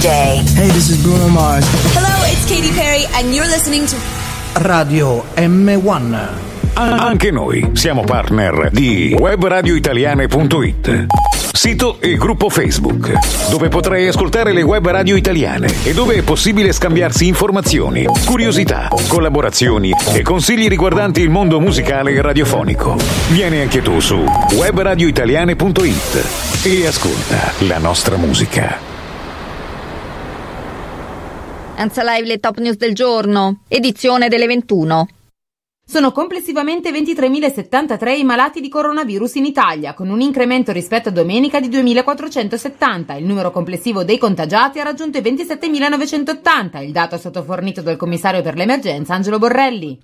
day. Hey, this is Bruno Mars. Hello, it's Katy Perry, and you're listening to Radio M1. Anche noi siamo partner di webradioitaliane.it. Sito e gruppo Facebook, dove potrai ascoltare le web radio italiane e dove è possibile scambiarsi informazioni, curiosità, collaborazioni e consigli riguardanti il mondo musicale e radiofonico. Vieni anche tu su webradioitaliane.it e ascolta la nostra musica. Anza Live le top news del giorno, edizione delle 21. Sono complessivamente 23.073 i malati di coronavirus in Italia, con un incremento rispetto a domenica di 2.470. Il numero complessivo dei contagiati ha raggiunto i 27.980. Il dato è stato fornito dal commissario per l'emergenza Angelo Borrelli.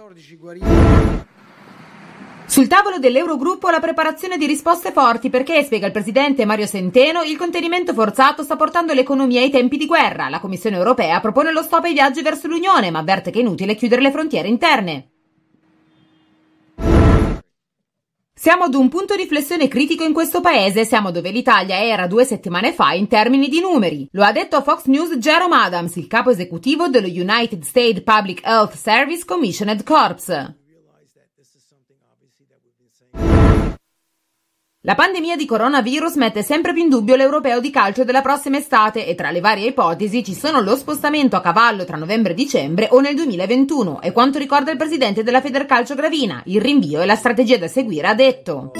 Sul tavolo dell'Eurogruppo la preparazione di risposte forti perché, spiega il presidente Mario Centeno, il contenimento forzato sta portando l'economia ai tempi di guerra. La Commissione europea propone lo stop ai viaggi verso l'Unione, ma avverte che è inutile chiudere le frontiere interne. Siamo ad un punto di riflessione critico in questo paese, siamo dove l'Italia era due settimane fa in termini di numeri. Lo ha detto a Fox News Jerome Adams, il capo esecutivo dello United States Public Health Service Commissioned Corps. La pandemia di coronavirus mette sempre più in dubbio l'europeo di calcio della prossima estate e tra le varie ipotesi ci sono lo spostamento a cavallo tra novembre e dicembre o nel 2021 e quanto ricorda il presidente della Federcalcio Gravina, il rinvio e la strategia da seguire ha detto.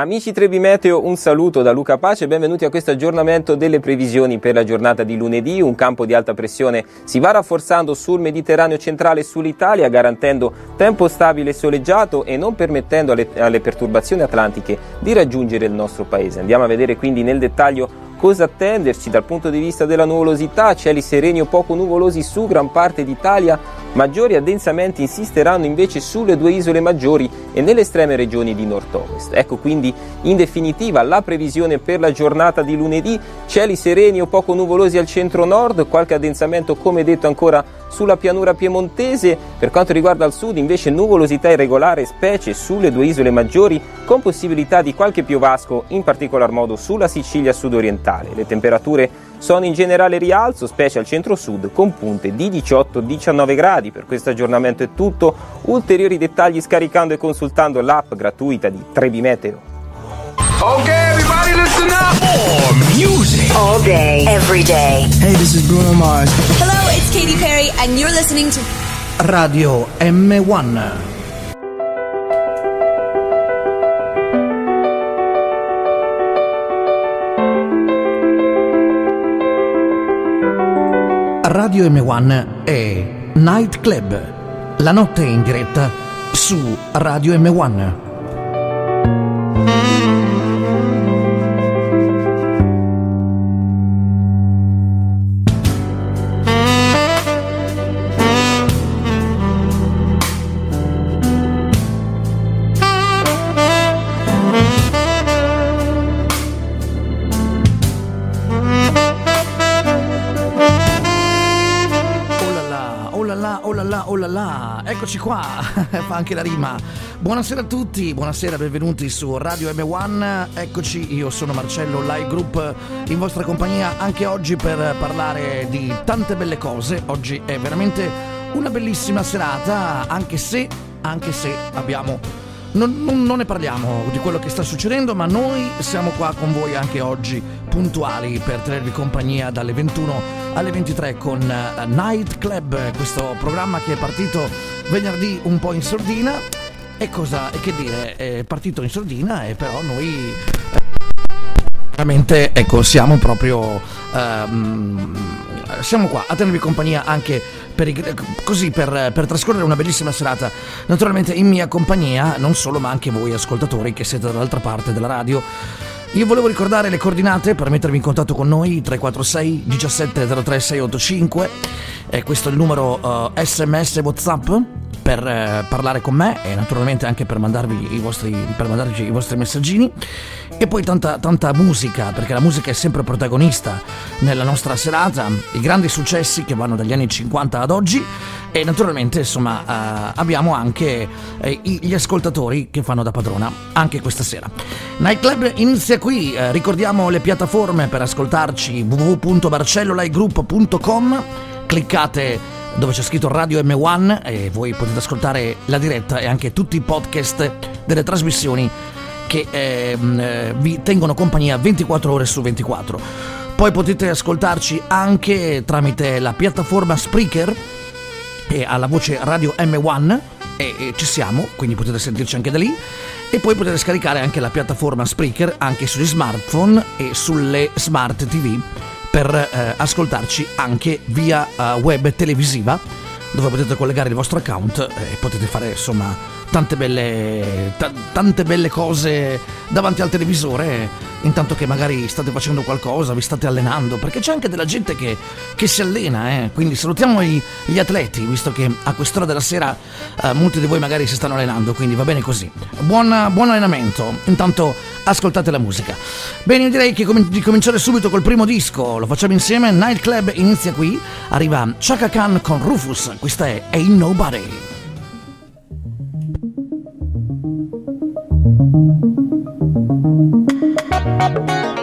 Amici Trebi Meteo, un saluto da Luca Pace e benvenuti a questo aggiornamento delle previsioni per la giornata di lunedì. Un campo di alta pressione si va rafforzando sul Mediterraneo centrale e sull'Italia, garantendo tempo stabile e soleggiato e non permettendo alle, alle perturbazioni atlantiche di raggiungere il nostro paese. Andiamo a vedere quindi nel dettaglio cosa attenderci dal punto di vista della nuvolosità, cieli sereni o poco nuvolosi su gran parte d'Italia, maggiori addensamenti insisteranno invece sulle due isole maggiori e nelle estreme regioni di nord-ovest. Ecco quindi in definitiva la previsione per la giornata di lunedì, cieli sereni o poco nuvolosi al centro-nord, qualche addensamento come detto ancora sulla pianura piemontese, per quanto riguarda il sud invece nuvolosità irregolare, specie sulle due isole maggiori, con possibilità di qualche piovasco, in particolar modo sulla Sicilia sudorientale. Le temperature sono in generale rialzo, specie al centro-sud, con punte di 18-19 gradi. Per questo aggiornamento è tutto. Ulteriori dettagli scaricando e consultando l'app gratuita di Trebi Meteo. Okay, listen up. Music. All day, every day. Hey, this is Bruno Mars. Hello, it's Katy Perry, and you're listening to Radio M1. Radio M1 è Night Club, la notte in diretta su Radio M1. Eccoci qua, fa anche la rima. Buonasera a tutti, buonasera, benvenuti su Radio M1, eccoci, io sono Marcello Live Group in vostra compagnia anche oggi per parlare di tante belle cose. Oggi è veramente una bellissima serata, anche se, anche se abbiamo non, non- non ne parliamo di quello che sta succedendo, ma noi siamo qua con voi anche oggi, puntuali, per tenervi compagnia dalle 21 alle 23 con eh, Night Club, questo programma che è partito venerdì un po' in sordina. E cosa, e che dire, è partito in sordina e però noi Veramente, ecco, siamo proprio. ehm, siamo qua a tenervi compagnia anche per, così per, per trascorrere una bellissima serata. Naturalmente in mia compagnia, non solo, ma anche voi ascoltatori che siete dall'altra parte della radio. Io volevo ricordare le coordinate per mettervi in contatto con noi 346 17 03 685 e questo è il numero eh, sms whatsapp per eh, parlare con me e naturalmente anche per mandarvi i vostri, per mandarci i vostri messaggini. E poi tanta, tanta musica perché la musica è sempre protagonista nella nostra serata, i grandi successi che vanno dagli anni 50 ad oggi. E naturalmente insomma eh, abbiamo anche eh, gli ascoltatori che fanno da padrona anche questa sera. Nightclub inizia qui, eh, ricordiamo le piattaforme per ascoltarci. www.barcellolaigroup.com cliccate dove c'è scritto Radio M1 e voi potete ascoltare la diretta e anche tutti i podcast delle trasmissioni che ehm, eh, vi tengono compagnia 24 ore su 24. Poi potete ascoltarci anche tramite la piattaforma Spreaker e alla voce Radio M1 e, e ci siamo, quindi potete sentirci anche da lì. E poi potete scaricare anche la piattaforma Spreaker anche sugli smartphone e sulle smart TV per eh, ascoltarci anche via uh, web televisiva dove potete collegare il vostro account e potete fare insomma tante belle, t- tante belle cose davanti al televisore intanto che magari state facendo qualcosa, vi state allenando, perché c'è anche della gente che, che si allena, eh? quindi salutiamo gli, gli, atleti, visto che a quest'ora della sera eh, molti di voi magari si stanno allenando, quindi va bene così. Buon, buon allenamento, intanto ascoltate la musica. Bene, direi che com- di cominciare subito col primo disco, lo facciamo insieme, Nightclub inizia qui, arriva Chaka Khan con Rufus, questa è Ain't Nobody. Thank you.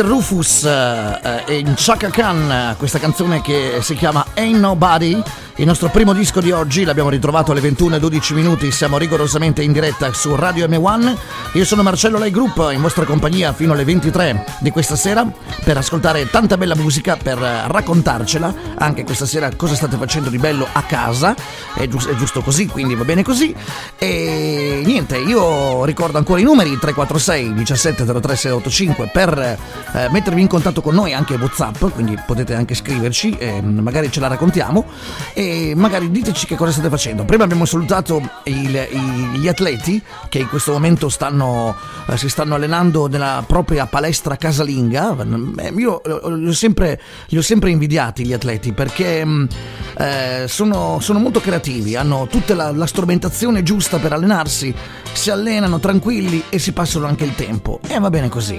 Del Rufus eh, e in Chaka Khan, questa canzone che si chiama Ain't Nobody. Il nostro primo disco di oggi l'abbiamo ritrovato alle 21.12 minuti, siamo rigorosamente in diretta su Radio M1. Io sono Marcello Lei Group, in vostra compagnia fino alle 23 di questa sera per ascoltare tanta bella musica, per raccontarcela anche questa sera cosa state facendo di bello a casa. È, giusto, è giusto così, quindi va bene così. E niente, io ricordo ancora i numeri 346 17 03 685 per eh, mettervi in contatto con noi anche Whatsapp, quindi potete anche scriverci, eh, magari ce la raccontiamo. E magari diteci che cosa state facendo. Prima abbiamo salutato il, i, gli atleti che in questo momento stanno, eh, si stanno allenando nella propria palestra casalinga. Eh, io li ho, sempre, li ho sempre invidiati gli atleti perché mm, eh, sono, sono, molto creativi, hanno tutta la, la strumentazione giusta per allenarsi, si allenano tranquilli e si passano anche il tempo. E va bene così.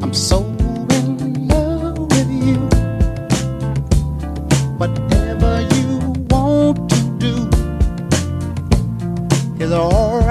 I'm so whatever you want to do. Is all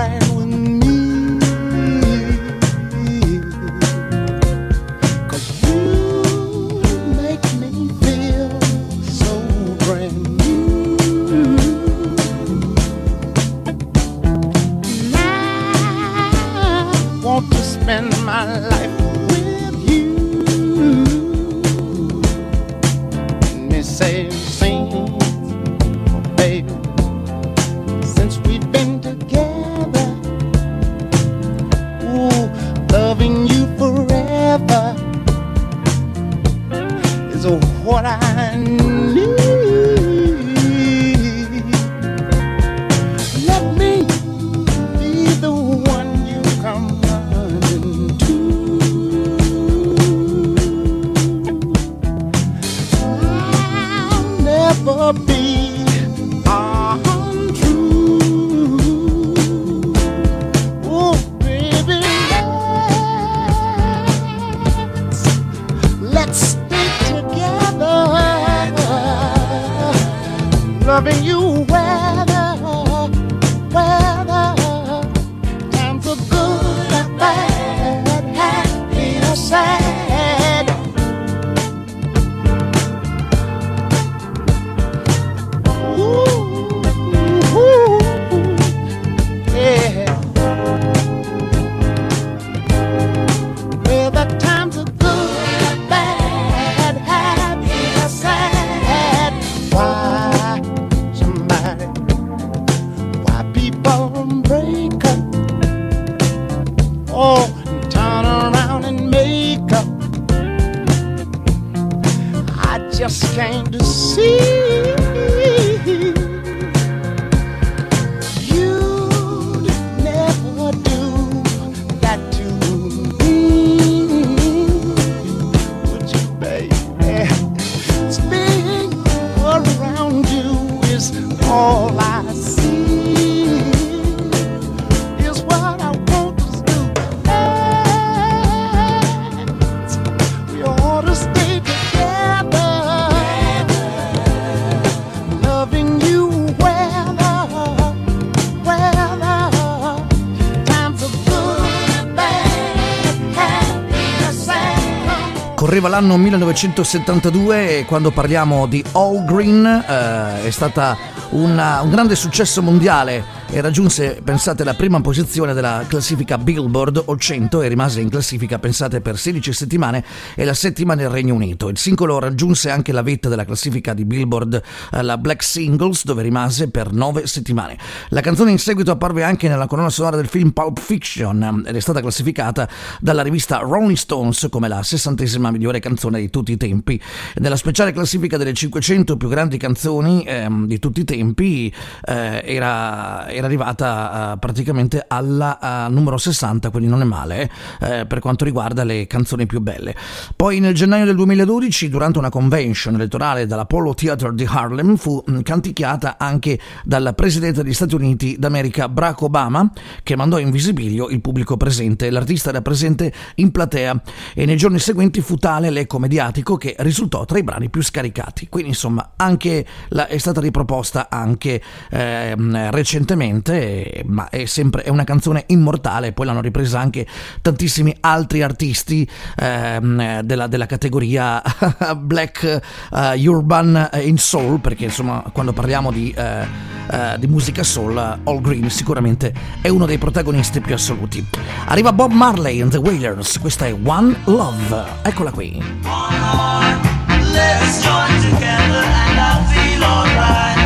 sad. Correva l'anno 1972 e quando parliamo di All Green eh, è stata una- un grande successo mondiale e raggiunse, pensate, la prima posizione della classifica Billboard o 100 e rimase in classifica, pensate, per 16 settimane e la settima nel Regno Unito. Il singolo raggiunse anche la vetta della classifica di Billboard, eh, la Black Singles, dove rimase per 9 settimane. La canzone in seguito apparve anche nella colonna sonora del film Pulp Fiction ed è stata classificata dalla rivista Rolling Stones come la sessantesima migliore canzone di tutti i tempi. Nella speciale classifica delle 500 più grandi canzoni ehm, di tutti i tempi eh, era, era era arrivata uh, praticamente alla uh, numero 60, quindi non è male eh, per quanto riguarda le canzoni più belle. Poi nel gennaio del 2012, durante una convention elettorale dall'Apollo Theater di Harlem, fu mh, canticchiata anche dal presidente degli Stati Uniti d'America Barack Obama, che mandò in visibilio il pubblico presente. L'artista era presente in platea e nei giorni seguenti fu tale l'eco mediatico che risultò tra i brani più scaricati. Quindi insomma anche la, è stata riproposta anche eh, recentemente ovviamente, ma è sempre è una canzone immortale, poi l'hanno ripresa anche tantissimi altri artisti ehm, della, della, categoria black uh, urban in soul, perché insomma quando parliamo di, uh, uh, di musica soul, All Green sicuramente è uno dei protagonisti più assoluti. Arriva Bob Marley and the Wailers, questa è One Love, eccola qui. One heart, let's join together and I feel alright.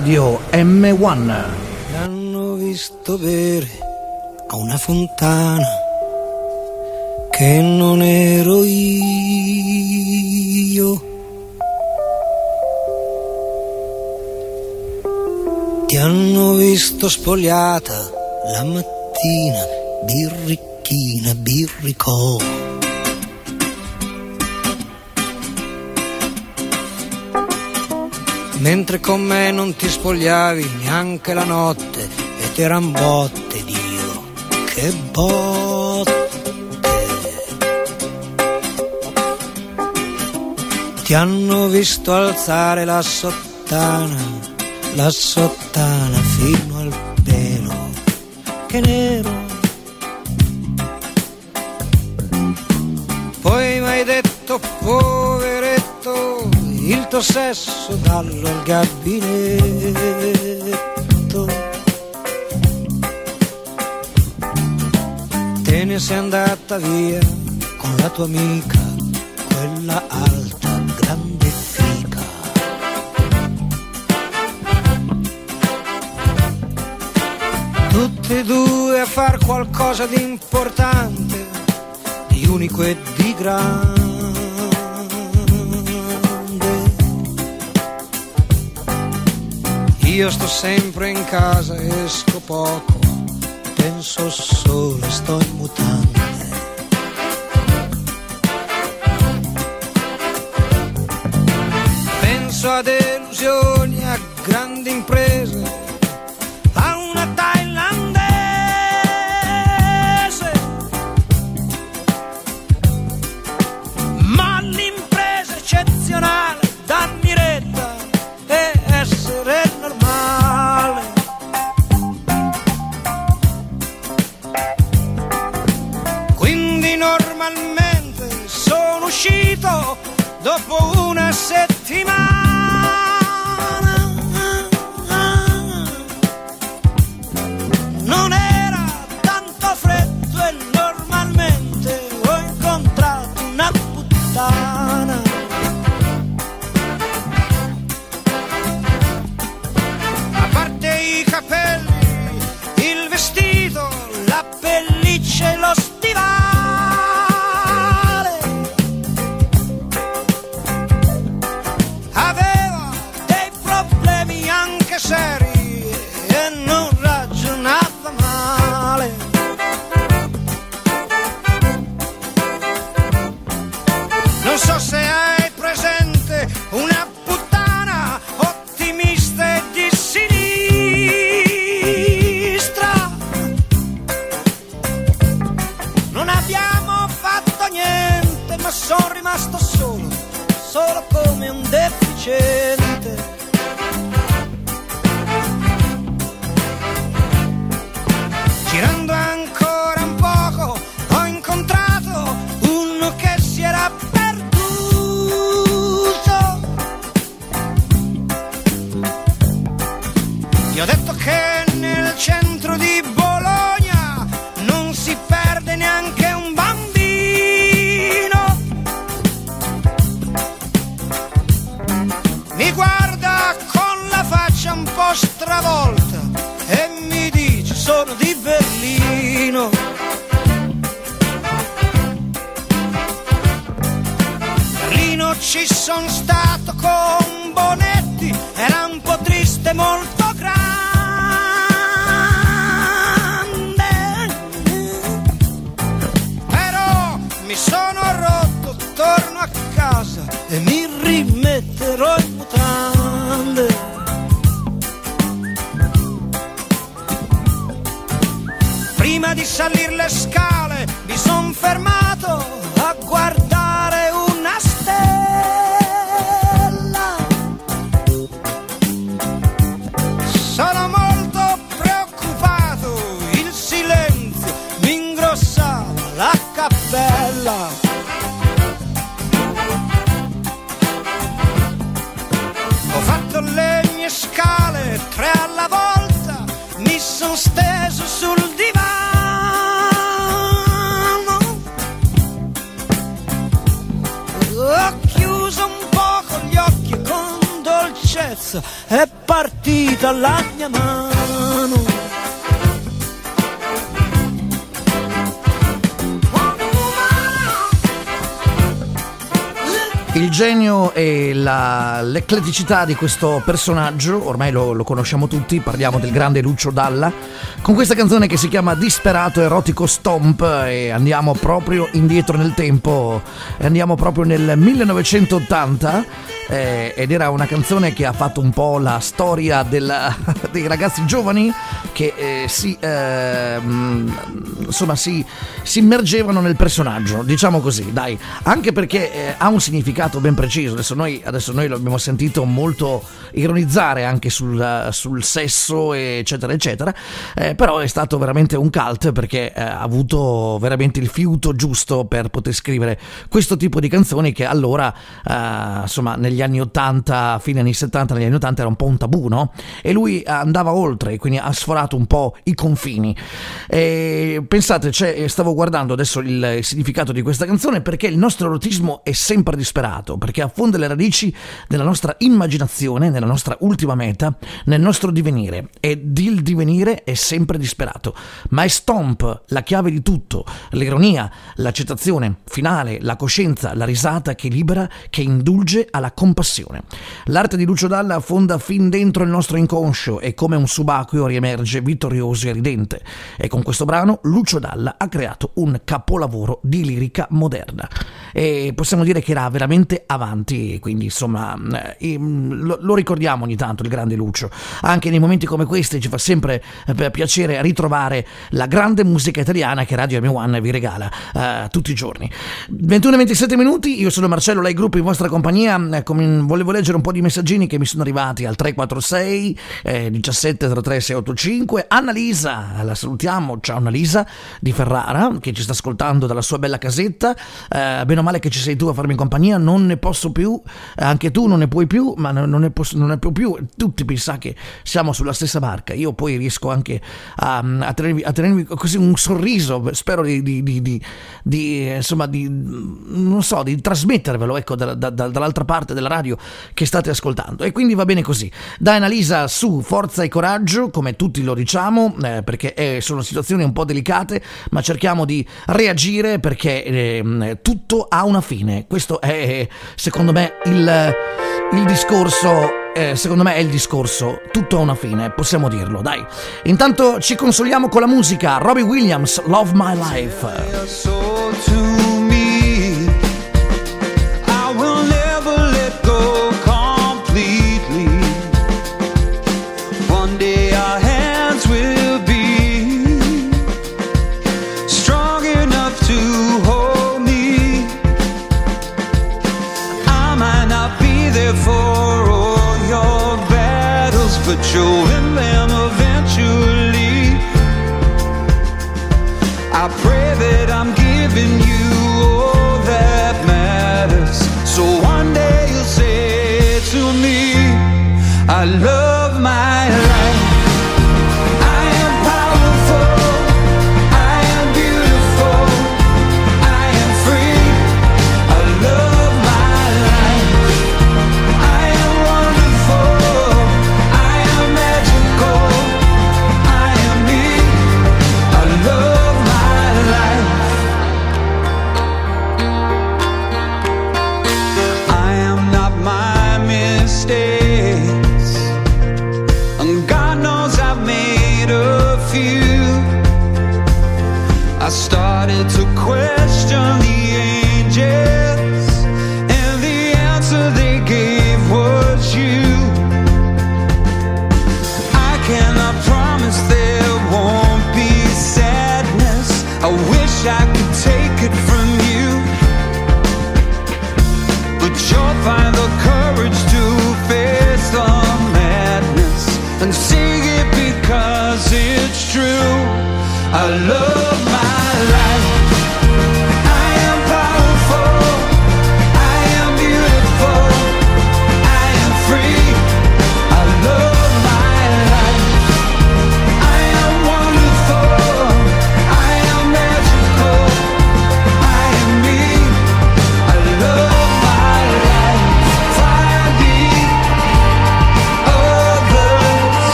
Radio M1. L'hanno visto bere a una fontana che non ero io. Ti hanno visto spogliata la mattina, birricchina, birricò. mentre con me non ti spogliavi neanche la notte e ti eran botte, Dio, che botte. Ti hanno visto alzare la sottana, la sottana fino al pelo, che nero fatto sesso dallo al gabinetto. Te ne sei andata via con la tua amica, quella alta, grande fica. Tutti e due a far qualcosa di importante, di unico e di grande. Io sto sempre in casa, esco poco, penso solo, sto in mutande. Penso a delusioni, a grandi imprese, Fatima! È partita la mia mano. Genio e la- l'ecletticità di questo personaggio, ormai lo, lo conosciamo tutti, parliamo del grande Lucio Dalla, con questa canzone che si chiama Disperato Erotico Stomp e andiamo proprio indietro nel tempo, andiamo proprio nel 1980 eh, ed era una canzone che ha fatto un po' la storia della- dei ragazzi giovani che eh, si, ehm, insomma, si, si immergevano nel personaggio, diciamo così, dai, anche perché eh, ha un significato ben preciso, adesso noi, adesso noi lo abbiamo sentito molto ironizzare anche sul, sul sesso eccetera eccetera, eh, però è stato veramente un cult perché eh, ha avuto veramente il fiuto giusto per poter scrivere questo tipo di canzoni che allora, eh, insomma, negli anni 80, fine anni 70, negli anni 80 era un po' un tabù, no? E lui andava oltre, quindi ha sforato un po' i confini. E pensate, cioè, stavo guardando adesso il significato di questa canzone perché il nostro erotismo è sempre disperato, perché affonda le radici nella nostra immaginazione, nella nostra ultima meta, nel nostro divenire. Ed il divenire è sempre disperato. Ma è Stomp la chiave di tutto, l'ironia, l'accettazione finale, la coscienza, la risata che libera, che indulge alla compassione. L'arte di Lucio Dalla affonda fin dentro il nostro inconscio e come un subacqueo riemerge vittorioso e ridente. E con questo brano Lucio Dalla ha creato un capolavoro di lirica moderna. E possiamo dire che era veramente avanti, quindi insomma eh, lo, lo ricordiamo ogni tanto il grande Lucio. Anche nei momenti come questi ci fa sempre eh, piacere ritrovare la grande musica italiana che Radio M1 vi regala uh, tutti i giorni. 21 27 minuti, io sono Marcello Lei Gruppo in vostra compagnia, ecco, volevo leggere un po' di messaggini che mi sono arrivati al 346 eh, 17 03 685. Annalisa, la salutiamo, ciao Annalisa di Ferrara che ci sta ascoltando dalla sua bella casetta, eh, bene o male che ci sei tu a farmi compagnia, non ne posso più, eh, anche tu non ne puoi più, ma non ne, posso, non ne può più, tutti pensate che siamo sulla stessa barca, io poi riesco anche a, a, tenervi, a tenervi, così un sorriso, spero di, di, di, di, insomma di, non so, di trasmettervelo ecco, da, da, dall'altra parte della radio che state ascoltando e quindi va bene così. Dai Annalisa su forza e coraggio, come tutti lo diciamo, eh, perché è, sono situazioni un po' delicate, ma cerchiamo di reagire perché eh, tutto ha una fine. Questo è secondo me il, il discorso eh, secondo me è il discorso, tutto ha una fine, possiamo dirlo, dai. Intanto ci consoliamo con la musica, Robbie Williams, Love My Life.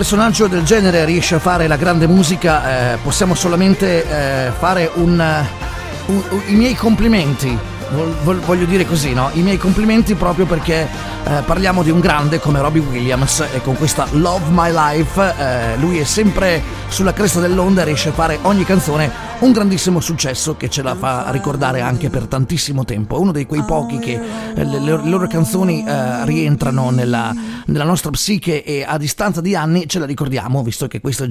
Personaggio del genere riesce a fare la grande musica, eh, possiamo solamente eh, fare un, un, un, i miei complimenti. Voglio dire così, no? I miei complimenti proprio perché eh, parliamo di un grande come Robbie Williams e con questa Love My Life eh, lui è sempre sulla cresta dell'onda riesce a fare ogni canzone un grandissimo successo che ce la fa ricordare anche per tantissimo tempo. Uno dei quei pochi che eh, le, loro canzoni eh, rientrano nella, nella, nostra psiche e a distanza di anni ce la ricordiamo, visto che questo è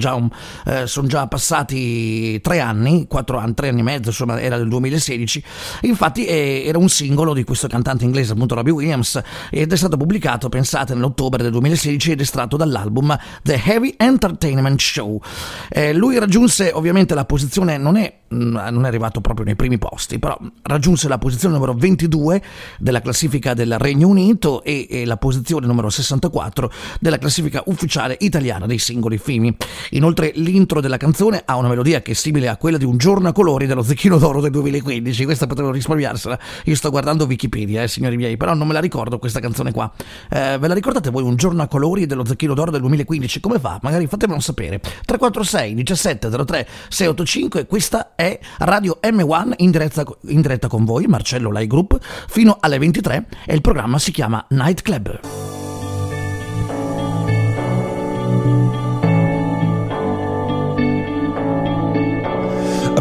eh, sono già passati tre anni, quattro anni, tre anni e mezzo, insomma era del 2016. Infatti eh, era un singolo di questo cantante inglese, appunto Robbie Williams, ed è stato pubblicato, pensate, nell'ottobre del 2016 ed estratto dall'album The Heavy Entertainment Show. Eh, lui raggiunse ovviamente la posizione, non è, mm, non è arrivato proprio nei primi posti, però raggiunse la posizione numero 22 della classifica del Regno Unito e, e la posizione numero 64 della classifica ufficiale italiana dei singoli film. Inoltre l'intro della canzone ha una melodia che è simile a quella di Un giorno a colori dello Zecchino d'Oro del 2015, questa potevo risparmiarsela, io sto guardando Wikipedia, eh, signori miei, però non me la ricordo questa canzone qua. Eh, ve la ricordate voi Un giorno a colori dello Zecchino d'Oro del 2015? Come fa? Magari fatemelo sapere. 346 17 03 685, questa è Radio M1 in diretta, in diretta con voi, Marcello Lai Group, fino alle 23 e il programma si chiama Night Club.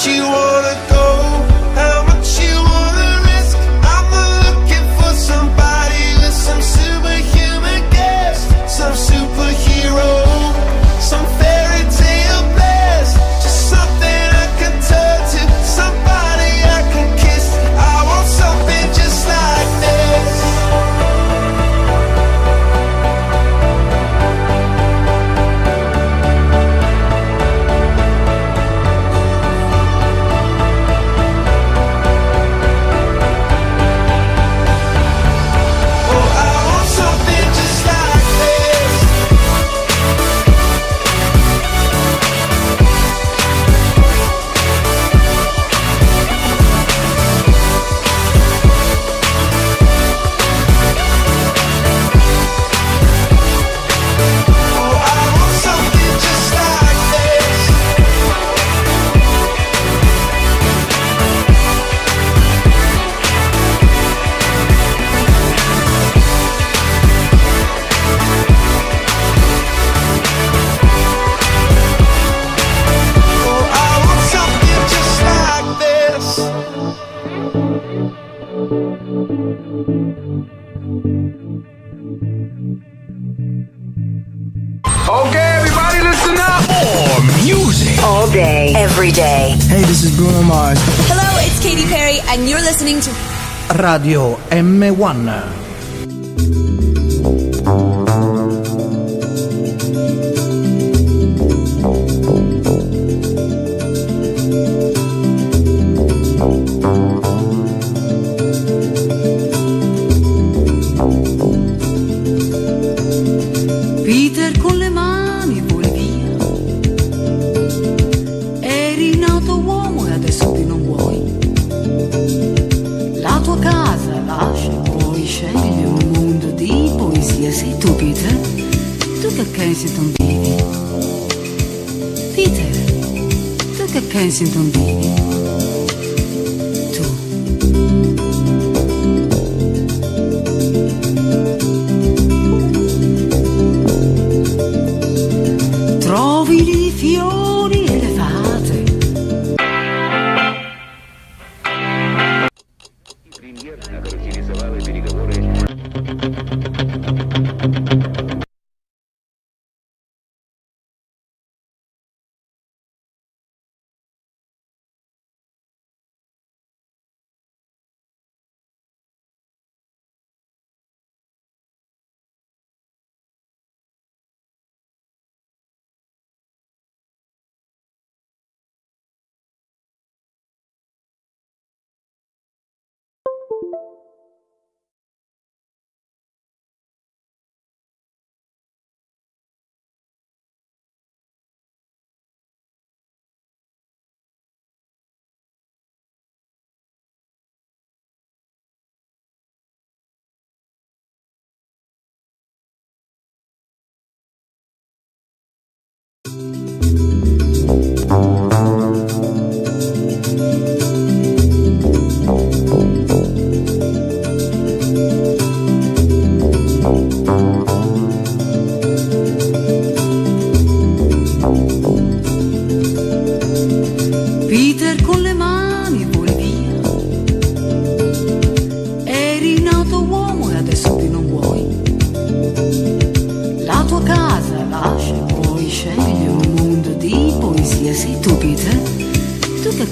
She you want. Okay, everybody listen up. More music. All day, every day. Hey, this is Bruno Mars. Hello, it's Katy Perry, and you're listening to Radio M1. Kensington vivi? Peter, tu che a Kensington vivi?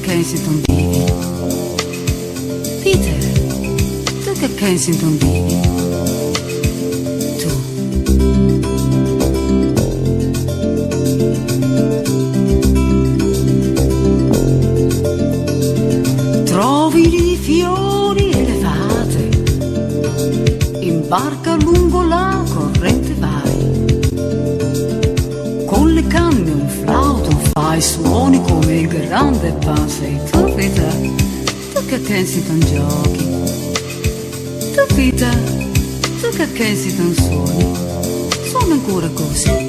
Kensington vivi? Peter, tu che a Kensington vivi? A Kensington giochi, tu vita, tu che a Kensington suoni, suona ancora così.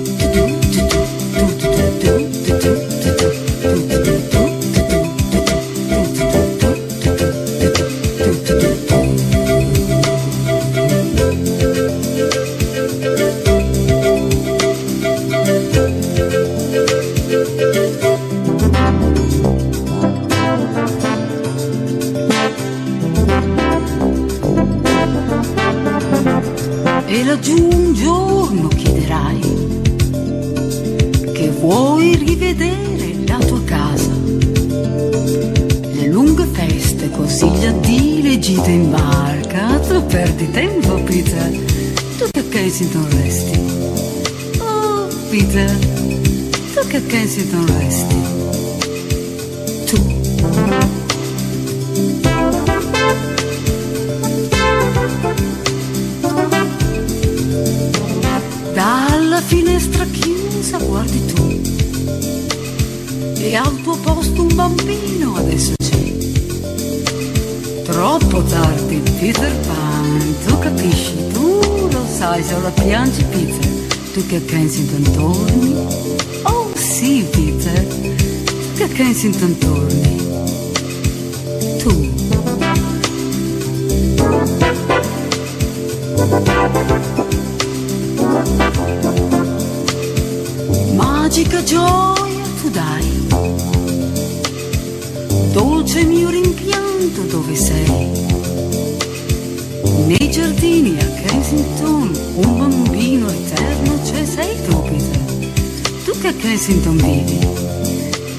Finestra chiusa guardi tu e al tuo posto un bambino adesso c'è. Troppo tardi, Peter Pan, tu capisci, tu lo sai, se ora piangi Peter, tu che a Kensington torni. Oh sì, Peter, tu che a Kensington torni. Tu. Magica gioia tu dai, dolce mio rimpianto dove sei. Nei giardini a Kensington un bambino eterno c'è, sei tu Peter. Tu che a Kensington vivi.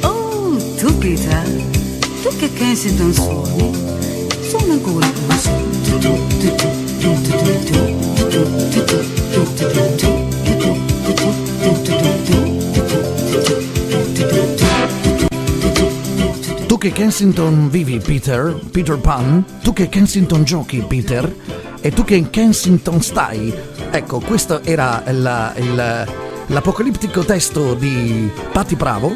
Oh, tu Peter, tu che a Kensington suoni, suona ancora così. Tu, tu, tu, tu, tu, tu, tu, tu, tu, tu, tu, tu, tu, tu. Che Kensington vivi, Peter, Peter Pan, tu che Kensington giochi, Peter, e tu che in Kensington stai. Ecco, questo era il- il- l'apocalittico testo di Patti Bravo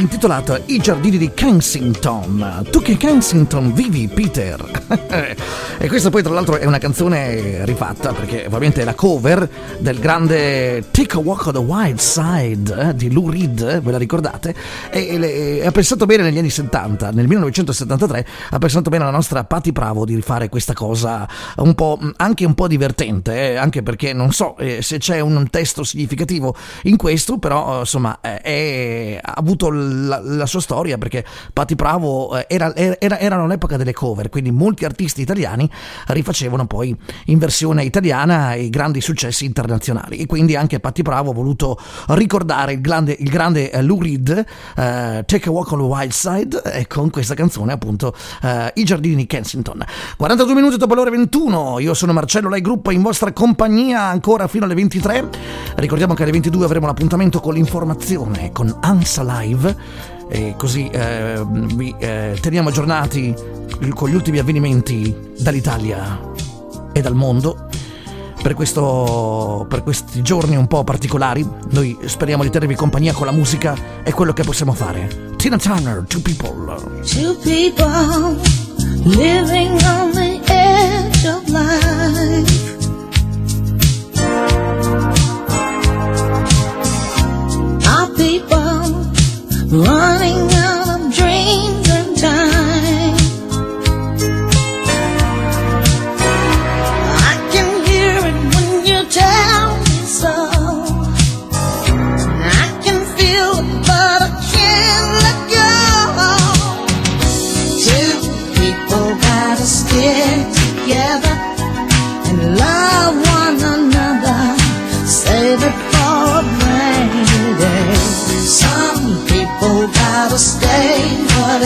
intitolato I giardini di Kensington. Tu che Kensington vivi, Peter. e questa poi tra l'altro è una canzone rifatta perché ovviamente è la cover del grande Take a Walk on the Wild Side eh, di Lou Reed, eh, ve la ricordate? E, ha pensato bene negli anni 70, nel 1973 ha pensato bene la nostra Patti Bravo di rifare questa cosa un po' anche un po' divertente, eh, anche perché non so eh, se c'è un testo significativo in questo, però eh, insomma eh, ha avuto la, la sua storia perché Patti Bravo eh, era, era, erano l'epoca delle cover, quindi molti artisti italiani rifacevano poi in versione italiana i grandi successi internazionali e quindi anche Patti Bravo ha voluto ricordare il grande, il grande eh, Lou Reed, eh, Take a Walk on the Wild Side e con questa canzone appunto eh, I giardini di Kensington. 42 minuti dopo l'ora 21, io sono Marcello Lei Gruppo in vostra compagnia ancora fino alle 23. Ricordiamo che alle 22 avremo l'appuntamento con l'informazione con Ansa Live e così eh, vi eh, teniamo aggiornati con gli ultimi avvenimenti dall'Italia e dal mondo. Per, questo, per questi giorni un po' particolari, noi speriamo di tenervi compagnia con la musica e quello che possiamo fare. Tina Turner, Two People. Two people living on the edge of life. People running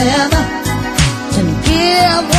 and give